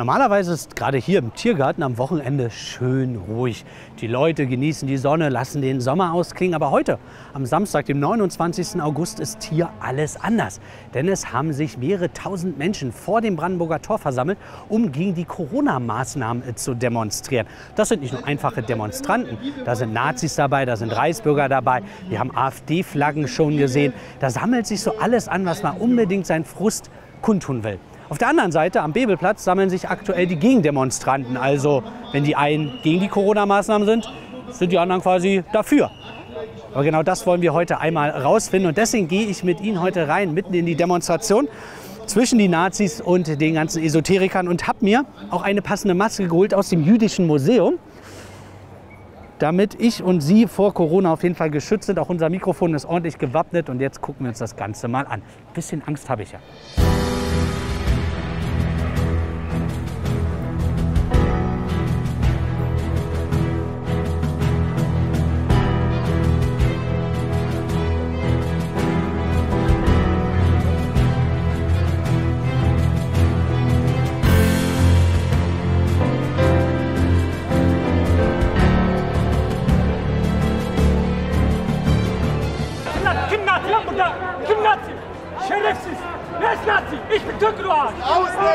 Normalerweise ist gerade hier im Tiergarten am Wochenende schön ruhig. Die Leute genießen die Sonne, lassen den Sommer ausklingen. Aber heute, am Samstag, dem 29. August, ist hier alles anders. Denn es haben sich mehrere tausend Menschen vor dem Brandenburger Tor versammelt, um gegen die Corona-Maßnahmen äh, zu demonstrieren. Das sind nicht nur einfache Demonstranten. Da sind Nazis dabei, da sind Reichsbürger dabei. Wir haben AfD-Flaggen schon gesehen. Da sammelt sich so alles an, was man unbedingt seinen Frust kundtun will. Auf der anderen Seite, am Bebelplatz, sammeln sich aktuell die Gegendemonstranten. Also, wenn die einen gegen die Corona-Maßnahmen sind, sind die anderen quasi dafür. Aber genau das wollen wir heute einmal rausfinden. Und deswegen gehe ich mit Ihnen heute rein, mitten in die Demonstration zwischen die Nazis und den ganzen Esoterikern und habe mir auch eine passende Maske geholt aus dem Jüdischen Museum, damit ich und Sie vor Corona auf jeden Fall geschützt sind. Auch unser Mikrofon ist ordentlich gewappnet und jetzt gucken wir uns das Ganze mal an. Ein bisschen Angst habe ich ja.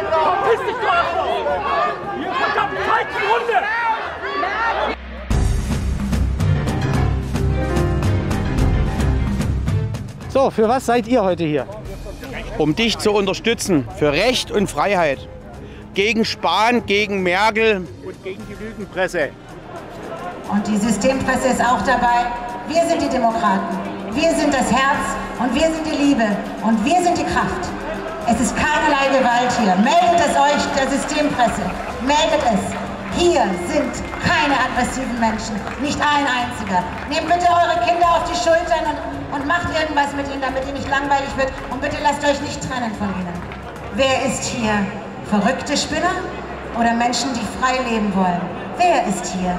Verpiss dich, du Arschloch! Ihr verdammten feigsten Hunde! So, für was seid ihr heute hier? um dich zu unterstützen für Recht und Freiheit. Gegen Spahn, gegen Merkel und gegen die Lügenpresse. Und die Systempresse ist auch dabei. Wir sind die Demokraten. Wir sind das Herz und wir sind die Liebe und wir sind die Kraft. Es ist keinerlei Gewalt hier. Meldet es euch der Systempresse. Meldet es. Hier sind keine aggressiven Menschen. Nicht ein einziger. Nehmt bitte eure Kinder auf die Schultern und, und macht irgendwas mit ihnen, damit ihnen nicht langweilig wird. Und bitte lasst euch nicht trennen von ihnen. Wer ist hier? Verrückte Spinner oder Menschen, die frei leben wollen? Wer ist hier?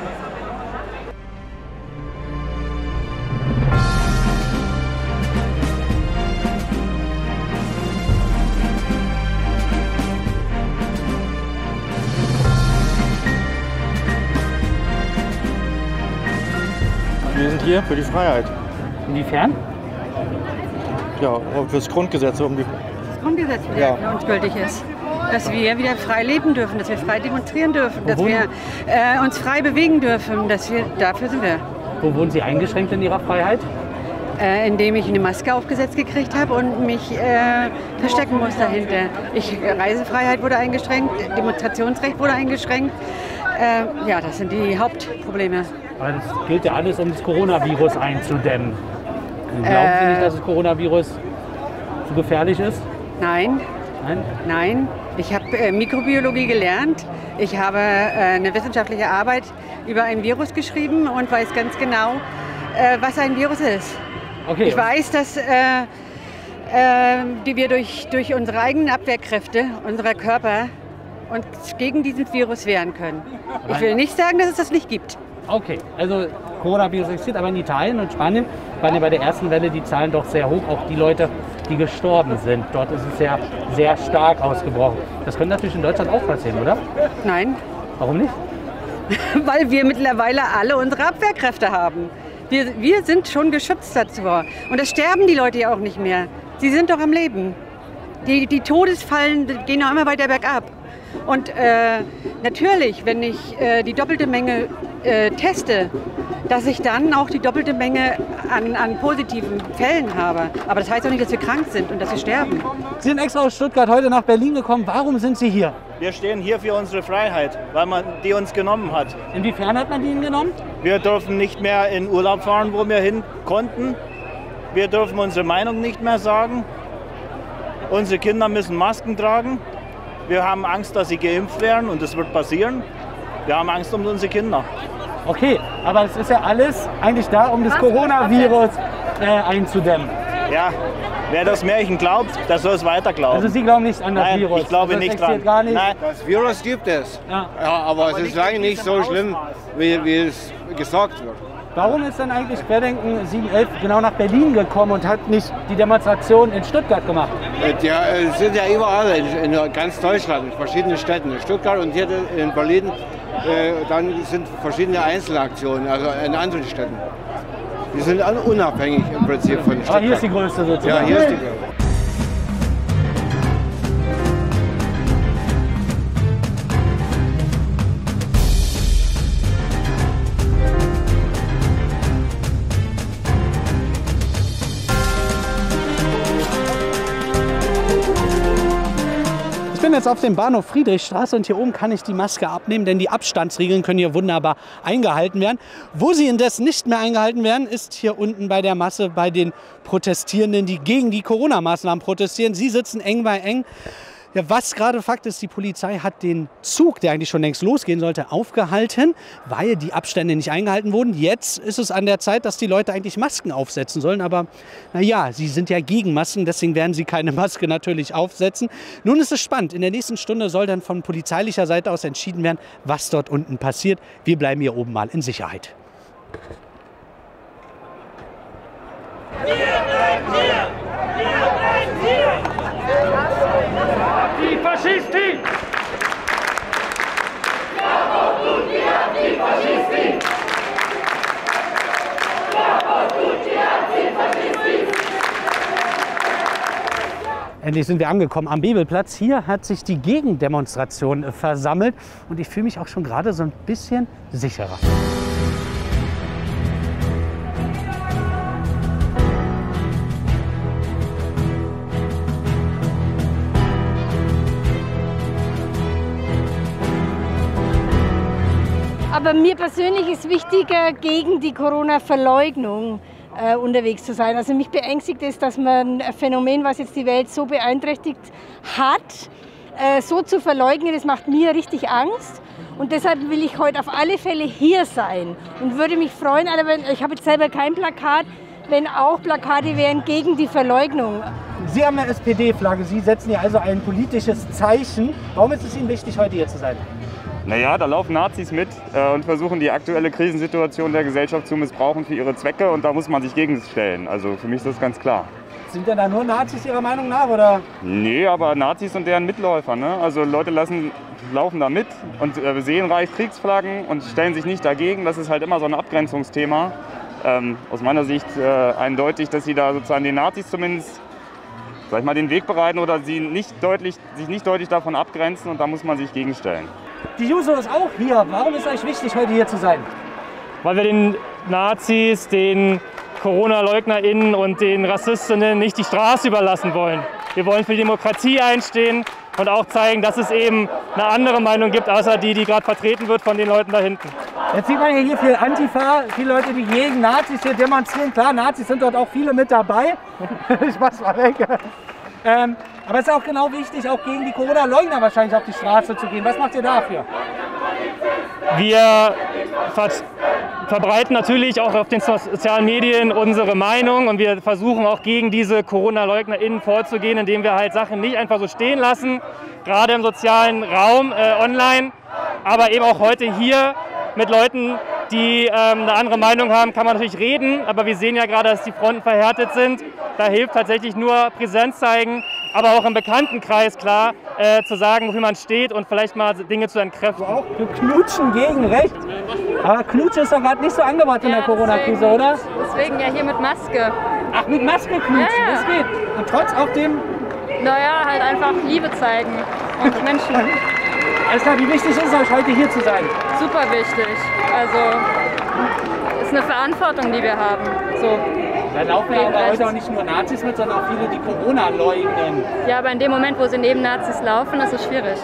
Wir sind hier für die Freiheit. Inwiefern? Ja, fürs Grundgesetz. Um die das Grundgesetz wieder Ja. für uns gültig ist. Dass wir wieder frei leben dürfen, dass wir frei demonstrieren dürfen, dass Wo wir äh, uns frei bewegen dürfen. Dass wir, dafür sind wir. Wo wurden Sie eingeschränkt in Ihrer Freiheit? Äh, indem ich eine Maske aufgesetzt gekriegt habe und mich äh, verstecken muss dahinter. Ich, Reisefreiheit wurde eingeschränkt, Demonstrationsrecht wurde eingeschränkt. Äh, ja, das sind die Hauptprobleme. Aber das gilt ja alles, um das Coronavirus einzudämmen. Glauben Sie nicht, dass das Coronavirus zu gefährlich ist? Nein, Nein? Nein, ich habe äh, Mikrobiologie gelernt. Ich habe äh, eine wissenschaftliche Arbeit über ein Virus geschrieben und weiß ganz genau, äh, was ein Virus ist. Okay. Ich weiß, dass äh, äh, die wir durch, durch unsere eigenen Abwehrkräfte, unserer Körper, uns gegen diesen Virus wehren können. Ich will nicht sagen, dass es das nicht gibt. Okay, also Coronavirus existiert, aber in Italien und Spanien waren ja bei der ersten Welle die Zahlen doch sehr hoch, auch die Leute, die gestorben sind. Dort ist es sehr, sehr stark ausgebrochen. Das könnte natürlich in Deutschland auch passieren, oder? Nein, Warum nicht? weil wir mittlerweile alle unsere Abwehrkräfte haben. Wir, wir sind schon geschützt davor. Und es sterben die Leute ja auch nicht mehr. Sie sind doch am Leben. Die, die Todesfallen gehen auch immer weiter bergab. Und äh, natürlich, wenn ich äh, die doppelte Menge äh, teste, dass ich dann auch die doppelte Menge an, an positiven Fällen habe. Aber das heißt auch nicht, dass wir krank sind und dass wir sterben. Sie sind extra aus Stuttgart heute nach Berlin gekommen. Warum sind Sie hier? Wir stehen hier für unsere Freiheit, weil man die uns genommen hat. Inwiefern hat man die Ihnen genommen? Wir dürfen nicht mehr in Urlaub fahren, wo wir hin konnten. Wir dürfen unsere Meinung nicht mehr sagen. Unsere Kinder müssen Masken tragen. Wir haben Angst, dass sie geimpft werden und das wird passieren. Wir haben Angst um unsere Kinder. Okay, aber es ist ja alles eigentlich da, um das Coronavirus äh, einzudämmen. Ja, wer das Märchen glaubt, der soll es weiter glauben. Also Sie glauben nicht an das Nein, Virus? ich glaube also es nicht existiert dran. Gar nicht. Nein, Das Virus gibt es. Ja. Ja, aber, es nicht ist eigentlich in nicht so schlimm, wie, wie es gesagt wird. Warum ist denn eigentlich Querdenken 711 genau nach Berlin gekommen und hat nicht die Demonstration in Stuttgart gemacht? Äh, Die äh, sind ja überall in, in ganz Deutschland, in verschiedenen Städten. In Stuttgart und hier in Berlin äh, dann sind verschiedene Einzelaktionen, also in anderen Städten. Die sind alle unabhängig im Prinzip von Stuttgart. Ah, hier ist die größte Ja, sozusagen. hier ist die größte. Jetzt auf dem Bahnhof Friedrichstraße und hier oben kann ich die Maske abnehmen, denn die Abstandsregeln können hier wunderbar eingehalten werden. Wo sie indes nicht mehr eingehalten werden, ist hier unten bei der Masse bei den Protestierenden, die gegen die Corona-Maßnahmen protestieren. Sie sitzen eng bei eng. Ja, was gerade Fakt ist, die Polizei hat den Zug, der eigentlich schon längst losgehen sollte, aufgehalten, weil die Abstände nicht eingehalten wurden. Jetzt ist es an der Zeit, dass die Leute eigentlich Masken aufsetzen sollen. Aber naja, sie sind ja gegen Masken, deswegen werden sie keine Maske natürlich aufsetzen. Nun ist es spannend. In der nächsten Stunde soll dann von polizeilicher Seite aus entschieden werden, was dort unten passiert. Wir bleiben hier oben mal in Sicherheit. Die Faschisten! Endlich sind wir angekommen am Bebelplatz. Hier hat sich die Gegendemonstration versammelt und ich fühle mich auch schon gerade so ein bisschen sicherer. Aber mir persönlich ist wichtiger, gegen die Corona-Verleugnung äh, unterwegs zu sein. Also mich beängstigt es, dass man ein Phänomen, was jetzt die Welt so beeinträchtigt hat, äh, so zu verleugnen, das macht mir richtig Angst. Und deshalb will ich heute auf alle Fälle hier sein und würde mich freuen, aber ich habe jetzt selber kein Plakat, wenn auch Plakate wären gegen die Verleugnung. Sie haben eine SPD-Flagge, Sie setzen hier also ein politisches Zeichen. Warum ist es Ihnen wichtig, heute hier zu sein? Naja, da laufen Nazis mit äh, und versuchen die aktuelle Krisensituation der Gesellschaft zu missbrauchen für ihre Zwecke und da muss man sich gegenstellen. Also für mich ist das ganz klar. Sind denn da nur Nazis Ihrer Meinung nach? Oder? Nee, aber Nazis und deren Mitläufer. Ne? Also Leute lassen, laufen da mit und äh, sehen reich Kriegsflaggen und stellen sich nicht dagegen. Das ist halt immer so ein Abgrenzungsthema. Ähm, aus meiner Sicht äh, eindeutig, dass sie da sozusagen den Nazis zumindest sag ich mal, den Weg bereiten oder sie nicht deutlich, sich nicht deutlich davon abgrenzen und da muss man sich gegenstellen. Die Juso ist auch hier. Warum ist euch wichtig, heute hier zu sein? weil wir den Nazis, den Corona-LeugnerInnen und den Rassistinnen nicht die Straße überlassen wollen. Wir wollen für die Demokratie einstehen und auch zeigen, dass es eben eine andere Meinung gibt, außer die, die gerade vertreten wird von den Leuten da hinten. Jetzt sieht man ja hier viel Antifa, viele Leute, die gegen Nazis hier demonstrieren. Klar, Nazis sind dort auch viele mit dabei. ich mach's mal weg. Ähm, aber es ist auch genau wichtig, auch gegen die Corona-Leugner wahrscheinlich auf die Straße zu gehen. Was macht ihr dafür? Wir ver verbreiten natürlich auch auf den sozialen Medien unsere Meinung und wir versuchen auch gegen diese Corona-LeugnerInnen vorzugehen, indem wir halt Sachen nicht einfach so stehen lassen, gerade im sozialen Raum äh, online, aber eben auch heute hier mit Leuten, die ähm, eine andere Meinung haben, kann man natürlich reden, aber wir sehen ja gerade, dass die Fronten verhärtet sind. Da hilft tatsächlich nur Präsenz zeigen, aber auch im Bekanntenkreis klar äh, zu sagen, wofür man steht und vielleicht mal Dinge zu entkräften. Auch für Knutschen gegen Recht. Aber Knutschen ist doch gerade nicht so angebracht in der Corona-Krise, oder? Deswegen ja hier mit Maske. Ach, mit Maske knutschen, Ja, ja. das geht. Und trotz auch dem, Naja, halt einfach Liebe zeigen und Menschen. Alles klar, wie wichtig ist es euch, heute hier zu sein? Super wichtig. Also ist eine Verantwortung, die wir haben. So. Da laufen ja aber heute auch nicht nur Nazis mit, sondern auch viele, die Corona leugnen. Ja, aber in dem Moment, wo sie neben Nazis laufen, ist es schwierig.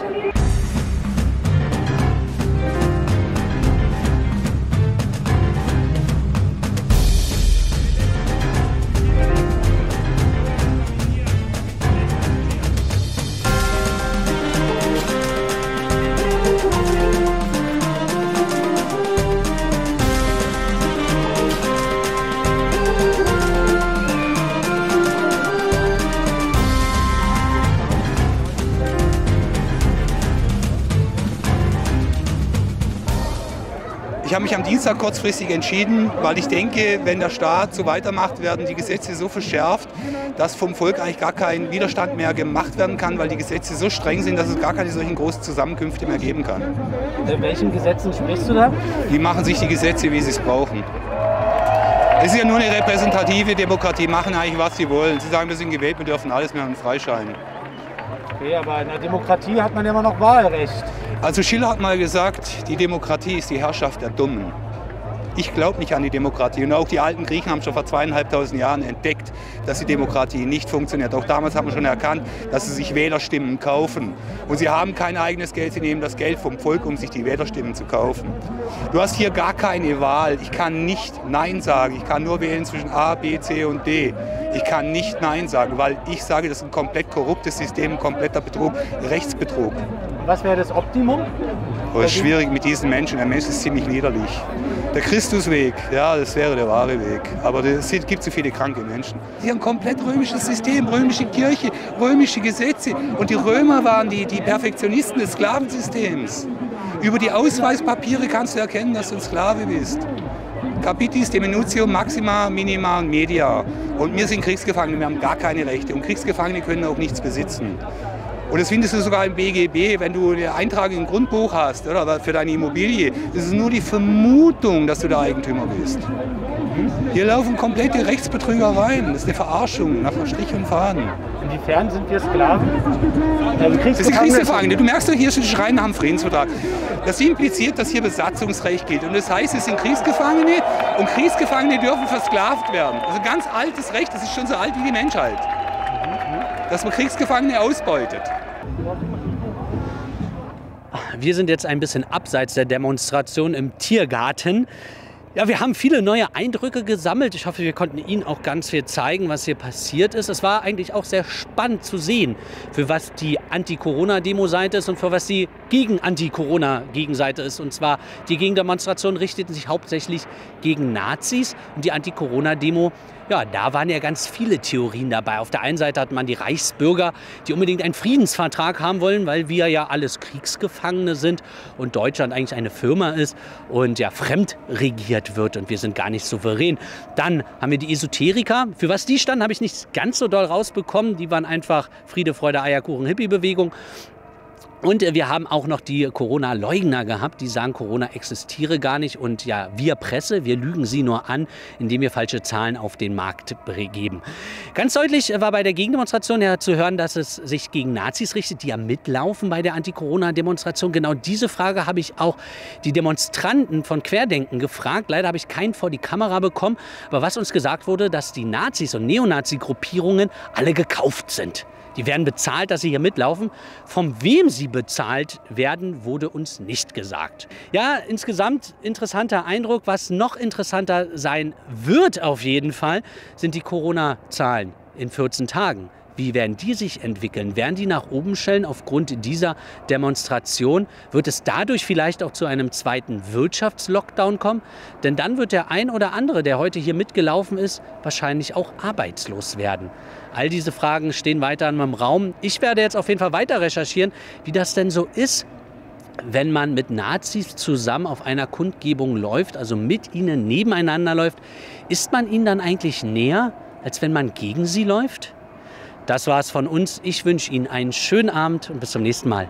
Dienstag kurzfristig entschieden, weil ich denke, wenn der Staat so weitermacht, werden die Gesetze so verschärft, dass vom Volk eigentlich gar kein Widerstand mehr gemacht werden kann, weil die Gesetze so streng sind, dass es gar keine solchen großen Zusammenkünfte mehr geben kann. In welchen Gesetzen sprichst du da? Die machen sich die Gesetze, wie sie es brauchen. Es ist ja nur eine repräsentative Demokratie, machen eigentlich, was sie wollen. Sie sagen, wir sind gewählt, wir dürfen alles, wir haben einen Freischein. Okay, aber in der Demokratie hat man ja immer noch Wahlrecht. Also Schiller hat mal gesagt, die Demokratie ist die Herrschaft der Dummen. Ich glaube nicht an die Demokratie. Und auch die alten Griechen haben schon vor zweieinhalbtausend Jahren entdeckt, dass die Demokratie nicht funktioniert. Auch damals haben wir schon erkannt, dass sie sich Wählerstimmen kaufen. Und sie haben kein eigenes Geld, sie nehmen das Geld vom Volk, um sich die Wählerstimmen zu kaufen. Du hast hier gar keine Wahl. Ich kann nicht Nein sagen. Ich kann nur wählen zwischen A, B, C und D. Ich kann nicht Nein sagen, weil ich sage, das ist ein komplett korruptes System, ein kompletter Betrug, Rechtsbetrug. Was wäre das Optimum? Das ist schwierig mit diesen Menschen. Der Mensch ist ziemlich liederlich. Der Christusweg, ja, das wäre der wahre Weg. Aber es gibt so viele kranke Menschen. Sie haben ein komplett römisches System, römische Kirche, römische Gesetze. Und die Römer waren die, die Perfektionisten des Sklavensystems. Über die Ausweispapiere kannst du erkennen, dass du ein Sklave bist. Capitis, Deminutio, Maxima, Minima Media. Und wir sind Kriegsgefangene, wir haben gar keine Rechte. Und Kriegsgefangene können auch nichts besitzen. Und das findest du sogar im BGB, wenn du eine Eintragung im Grundbuch hast oder für deine Immobilie. Das ist nur die Vermutung, dass du der Eigentümer bist. Hier laufen komplette Rechtsbetrügereien. Das ist eine Verarschung nach Strich und Faden. Inwiefern sind wir Sklaven? Also das sind Kriegsgefangene. Du merkst doch hier schon Schreien nach dem Friedensvertrag. Das impliziert, dass hier Besatzungsrecht gilt. Und das heißt, es sind Kriegsgefangene und Kriegsgefangene dürfen versklavt werden. Also ganz altes Recht, das ist schon so alt wie die Menschheit. Dass man Kriegsgefangene ausbeutet. Wir sind jetzt ein bisschen abseits der Demonstration im Tiergarten. Ja, wir haben viele neue Eindrücke gesammelt. Ich hoffe, wir konnten Ihnen auch ganz viel zeigen, was hier passiert ist. Es war eigentlich auch sehr spannend zu sehen, für was die Anti-Corona-Demo-Seite ist und für was die gegen Anti-Corona-Gegenseite ist. Und zwar die Gegendemonstrationen richteten sich hauptsächlich gegen Nazis und die Anti-Corona-Demo ja, da waren ja ganz viele Theorien dabei. Auf der einen Seite hat man die Reichsbürger, die unbedingt einen Friedensvertrag haben wollen, weil wir ja alles Kriegsgefangene sind und Deutschland eigentlich eine Firma ist und ja fremd regiert wird und wir sind gar nicht souverän. Dann haben wir die Esoteriker. Für was die standen, habe ich nicht ganz so doll rausbekommen. Die waren einfach Friede, Freude, Eierkuchen, Hippie-Bewegung. Und wir haben auch noch die Corona-Leugner gehabt, die sagen, Corona existiere gar nicht. Und ja, wir Presse, wir lügen sie nur an, indem wir falsche Zahlen auf den Markt geben. Ganz deutlich war bei der Gegendemonstration ja zu hören, dass es sich gegen Nazis richtet, die ja mitlaufen bei der Anti-Corona-Demonstration. Genau diese Frage habe ich auch die Demonstranten von Querdenken gefragt. Leider habe ich keinen vor die Kamera bekommen. Aber was uns gesagt wurde, dass die Nazis und Neonazi-Gruppierungen alle gekauft sind. Die werden bezahlt, dass sie hier mitlaufen. Von wem sie bezahlt werden, wurde uns nicht gesagt. Ja, insgesamt interessanter Eindruck. Was noch interessanter sein wird auf jeden Fall, sind die Corona-Zahlen in 14 Tagen. Wie werden die sich entwickeln? Werden die nach oben schellen aufgrund dieser Demonstration? Wird es dadurch vielleicht auch zu einem zweiten Wirtschaftslockdown kommen? Denn dann wird der ein oder andere, der heute hier mitgelaufen ist, wahrscheinlich auch arbeitslos werden. All diese Fragen stehen weiter in meinem Raum. Ich werde jetzt auf jeden Fall weiter recherchieren, wie das denn so ist, wenn man mit Nazis zusammen auf einer Kundgebung läuft, also mit ihnen nebeneinander läuft. Ist man ihnen dann eigentlich näher, als wenn man gegen sie läuft? Das war's von uns. Ich wünsche Ihnen einen schönen Abend und bis zum nächsten Mal.